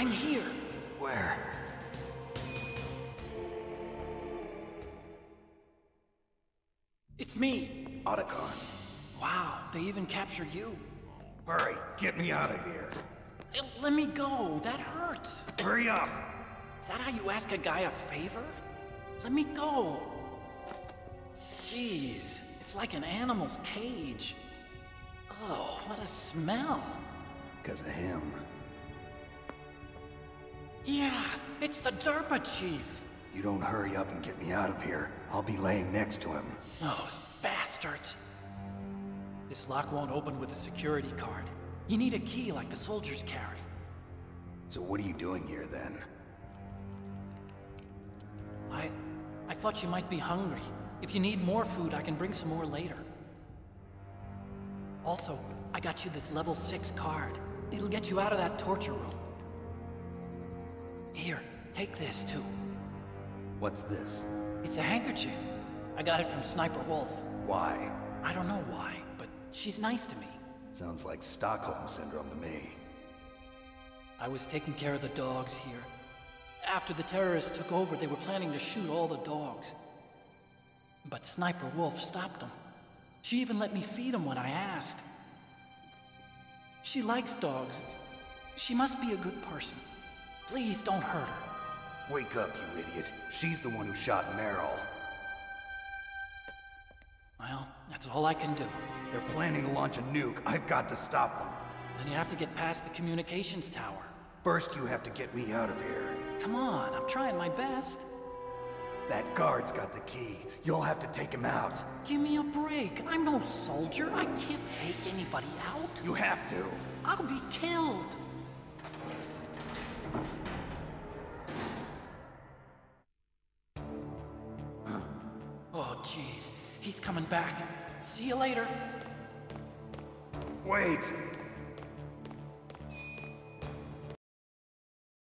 I'm here. Where? It's me. Otacon. Wow, they even captured you. Hurry, get me out of here. Let me go. That hurts. Hurry up! Is that how you ask a guy a favor? Let me go. Jeez, it's like an animal's cage. Oh, what a smell. Because of him. Yeah, it's the DARPA chief. You don't hurry up and get me out of here, I'll be laying next to him. Those bastards. This lock won't open with a security card. You need a key like the soldiers carry. So what are you doing here then? I... I thought you might be hungry. If you need more food, I can bring some more later. Also, I got you this level 6 card. It'll get you out of that torture room. Take this too. What's this? It's a handkerchief. I got it from Sniper Wolf. Why? I don't know why, but she's nice to me. Sounds like Stockholm Syndrome to me. I was taking care of the dogs here. After the terrorists took over, they were planning to shoot all the dogs. But Sniper Wolf stopped them. She even let me feed them when I asked. She likes dogs. She must be a good person. Please don't hurt her. Wake up, you idiot. She's the one who shot Meryl. Well, that's all I can do. They're planning to launch a nuke. I've got to stop them. Then you have to get past the communications tower. First, you have to get me out of here. Come on, I'm trying my best. That guard's got the key. You'll have to take him out. Give me a break. I'm no soldier. I can't take anybody out. You have to. I'll be killed. Jeez. He's coming back. See you later. Wait!